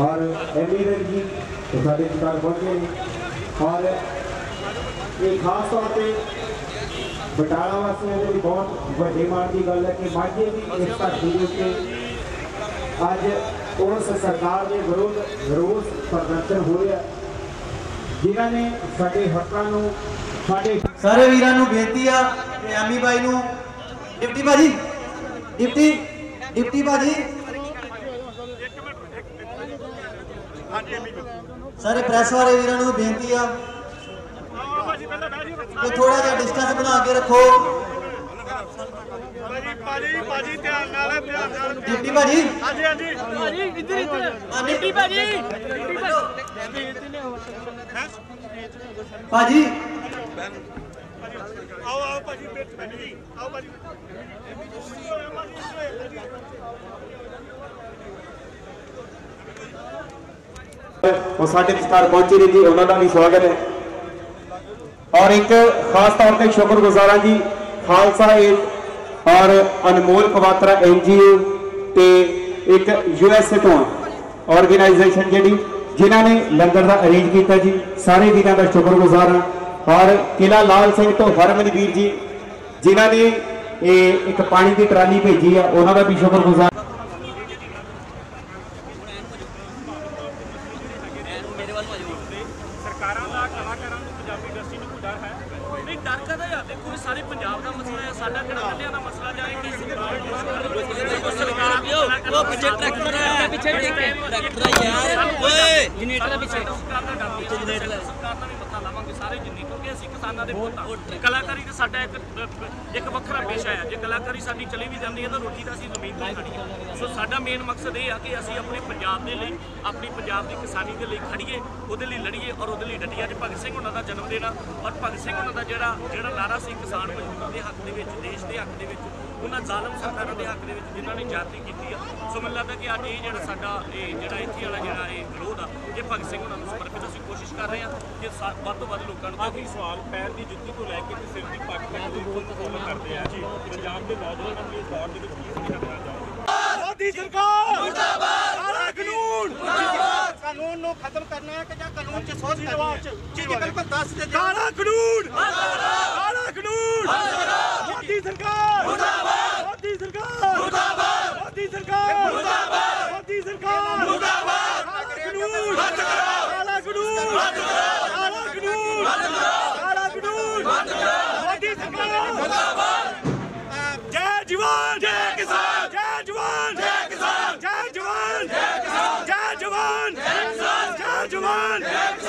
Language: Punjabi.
ਔਰ ਐਮੀਰਨ ਜੀ ਸਾਡੇ ਸਰਕਾਰ ਪਹੁੰਚੇ ਨੇ। ਔਰ ਇਹ ਖਾਸ ਤੌਰ ਤੇ ਬਟਾਲਾ ਵਾਸੀਆਂ ਦੇ ਲਈ ਬਹੁਤ ਵੱਡੇ ਮਾਣ ਦੀ ਗੱਲ ਹੈ ਕਿ ਮਾਝੇ ਦੀ ਇਸ ਧਰਤੀ ਦੇ ਉੱਤੇ ਅੱਜ ਉਸ ਸਰਕਾਰ ਦੇ ਵਿਰੁੱਧ ਰੋਸ ਪ੍ਰਦਰਸ਼ਨ ਹੋ ਰਿਹਾ ਜਿਨ੍ਹਾਂ ਨੇ ਸਾਡੇ ਹੱਕਾਂ ਨੂੰ, ਸਾਡੇ ਸਾਰੇ ਵੀਰਾਂ ਨੂੰ ਬੇਨਤੀ ਆ ਕਿ ਐਮੀ ਬਾਈ ਨੂੰ। ਡਿਪਟੀ ਭਾਜੀ, ਡਿਪਟੀ ਡਿਪਟੀ ਭਾਜੀ। ਸਾਰੇ ਪ੍ਰੈਸ ਵਾਲੇ ਵੀਰਾਂ ਨੂੰ ਬੇਨਤੀ ਆ ਕਿ ਥੋੜਾ ਜਿਹਾ ਡਿਸਟੈਂਸ ਬਣਾ ਕੇ ਰੱਖੋ। ਭਾਜੀ ਭਾਜੀ ਭਾਜੀ ਧਿਆਨ ਨਾਲ ਧਿਆਨ ਨਾਲ ਡਿਪਟੀ ਭਾਜੀ? ਹਾਂਜੀ ਹਾਂਜੀ ਭਾਜੀ ਇੱਧਰ ਇੱਧਰ ਡਿਪਟੀ ਭਾਜੀ। ਡਿਪਟੀ ਭਾਜੀ ਆਓ ਆਓ ਭਾਜੀ ਬੈਠ ਬੈਠ ਜੀ ਆਓ ਭਾਜੀ? ਉਹ ਸਾਡੇ ਵਿਸਤਾਰ ਪਹੁੰਚੇ ਨੇ ਜੀ, ਉਹਨਾਂ ਦਾ ਵੀ ਸਵਾਗਤ ਹੈ। ਔਰ ਇੱਕ ਖਾਸ ਤੌਰ ਤੇ ਸ਼ੁਕਰਗੁਜ਼ਾਰਾਂ ਜੀ, ਖਾਲਸਾ ਏਡ ਔਰ ਅਨਮੋਲ ਕਵਾਤਰਾ ਐਨਜੀਓ ਤੇ ਇੱਕ ਯੂਐਸਏ ਤੋਂ ਆਰਗੇਨਾਈਜੇਸ਼ਨ ਜਿਹੜੀ, ਜਿਨ੍ਹਾਂ ਨੇ ਲੰਗਰ ਦਾ ਅਰੇਂਜ ਕੀਤਾ ਜੀ, ਸਾਰੇ ਵੀਰਾਂ ਦਾ ਸ਼ੁਕਰਗੁਜ਼ਾਰ ਹਾਂ। ਔਰ ਕਿਲਾ ਲਾਲ ਸਿੰਘ ਤੋਂ ਹਰਮਨਵੀਰ ਜੀ, ਜਿਨ੍ਹਾਂ ਨੇ ਇਹ ਇੱਕ ਪਾਣੀ ਦੀ ਟਰਾਲੀ ਭੇਜੀ ਆ, ਉਹਨਾਂ ਦਾ ਵੀ ਸ਼ੁਕਰਗੁਜ਼ਾਰ ਸਰਕਾਰਾਂ ਦਾ ਕਲਾਕਾਰਾਂ ਨੂੰ ਪੰਜਾਬੀ ਇੰਡਸਟਰੀ ਨੂੰ ਕੋਈ ਡਰ ਹੈ? ਨਹੀਂ ਡਰ ਕਦਾ ਯਾਰ ਦੇਖੋ ਇਹ ਸਾਰੇ ਪੰਜਾਬ ਦਾ ਮਸਲਾ ਹੈ ਸਾਡਾ ਕਿਹੜਾ ਕੱਢਿਆ ਦਾ ਮਸਲਾ ਜਾਏ ਕਿ ਸਰਕਾਰ ਨੂੰ ਸਰਕਾਰ ਉਹ ਪਿੱਛੇ ਟਰੈਕਟਰ ਪਿੱਛੇ ਟਰੈਕਟਰ ਹੈ ਯਾਰ। ਓਏ। ਜਨਰੇਟਰ ਪਿੱਛੇ। ਸਰਕਾਰ ਦਾ ਡਰ ਜਨਰੇਟਰ ਸਰਕਾਰ ਦਾ ਵੀ ਮੱਥਾ ਲਾਵਾਂਗੇ ਸਾਰੇ ਜਿੰਨੀ ਕਿਉਂਕਿ ਅਸੀਂ ਕਿਸਾਨਾਂ ਦੇ ਪੁੱਤ ਹਾਂ। ਕਲਾਕਾਰੀ ਤੇ ਸਾਡਾ ਇੱਕ ਇੱਕ ਵੱਖਰਾ ਪੇਸ਼ਾ ਹੈ ਜੇ ਕਲਾਕਾਰੀ ਸਾਡੀ ਚਲੀ ਵੀ ਜਾਂਦੀ ਹੈ ਤਾਂ ਰੋਟੀ ਤਾਂ ਅਸੀਂ ਜ਼ਮੀਨ ਤੋਂ ਖਾਣੀ ਹੈ ਸੋ ਸਾਡਾ ਮੇਨ ਮਕਸਦ ਇਹ ਆ ਕਿ ਅਸੀਂ ਆਪਣੇ ਪੰਜਾਬ ਦੇ ਲਈ ਆਪਣੀ ਪੰਜਾਬ ਦੀ ਕਿਸਾਨੀ ਦੇ ਲਈ ਖੜੀਏ ਉਹਦੇ ਲਈ ਲੜੀਏ ਔਰ ਉਹਦੇ ਲਈ ਡਟੀਏ। ਅੱਜ ਭਗਤ ਸਿੰਘ ਉਹਨਾਂ ਦਾ ਜਨਮ ਦਿਨ ਆ ਔਰ ਭਗਤ ਸਿੰਘ ਉਹਨਾਂ ਦਾ ਜਿਹੜਾ ਜਿਹੜਾ ਨਾਰਾ ਸੀ ਕਿਸਾਨ ਮਜ਼ਦੂਰ ਦੇ ਹੱਕ ਦੇ ਵਿੱਚ ਦੇਸ਼ ਦੇ ਹੱਕ ਦੇ ਵਿੱਚ ਉਹਨਾਂ ਜ਼ਾਲਮ ਸਰਕਾਰਾਂ ਦੇ ਹੱਕ ਦੇ ਵਿੱਚ ਜਿਨ੍ਹਾਂ ਨੇ ਜਾਤੀ ਕੀਤੀ ਆ। ਸੋ ਮੈਨੂੰ ਲੱਗਦਾ ਕਿ ਅੱਜ ਇਹ ਜਿਹੜਾ ਸਾਡਾ ਇਹ ਜਿਹੜਾ ਇੱਥੇ ਵਾਲਾ ਜਿਹੜਾ ਇਹ ਵਿਰੋਧ ਆ ਇਹ ਭਗਤ ਸਿੰਘ ਉਹਨਾਂ ਨੂੰ ਸਮਰਪਿਤ ਅਸੀਂ ਕੋਸ਼ਿਸ਼ ਕਰ ਰਹੇ ਹਾਂ ਕਿ ਸਾ- ਵੱਧ ਤੋਂ ਵੱਧ ਲੋਕਾਂ ਨੂੰ ਆਖਰੀ ਸਵਾਲ ਪੈਰ ਦੀ ਜੁੱਤੀ ਤੋਂ ਲੈ ਕੇ ਤੇ ਸਿਰ ਦੀ ਪੱਗ ਤੱਕ ਦੀ ਫੁੱਲ ਫੋਲੋ ਕਰਦੇ ਆ। ਜੀ। ਪੰਜਾਬ ਦੇ ਨੌਜਵਾਨਾਂ ਨੂੰ ਇਸ ਦੌਰ ਦੇ ਵਿੱਚ ਕੀ ਸੁਨੇਹਾ ਦੇਣਾ ਚਾਹੋਗੇ? ਮੋਦੀ ਸਰਕਾਰ! ਮੁਰਦਾਬਾਦ! ਕਾਲਾ ਕਾਨੂੰਨ! ਮੁਰਦਾਬਾਦ! ਕਾਨੂੰਨ ਨੂੰ ਖਤਮ ਕਰਨਾ ਹੈ ਕਿ ਜਾਂ ਕਾਨੂੰਨ 'ਚ ਸੋਧ ਕਰਨੀ ਹੈ? ਜੀ ਜੀ ਬਿਲਕੁਲ ਦੱਸ ਦੇ ਕਾਲਾ ਕਾਨੂੰਨ! ਕਾਲਾ ਕਾਨੂੰਨ! ਮੋਦੀ ਸਰਕਾਰ! ਮੁਰਦਾਬਾਦ! ਮੋਦੀ ਸਰਕਾਰ! ਮੁਰਦਾਬਾਦ! ਮੋਦੀ ਸਰਕਾਰ! ਮੁਰਦਾਬਾਦ! Jadwan! Jadwan! Jadwan! Jadwan! Jadwan! Jadwan! Jadwan! Jadwan! Jadwan!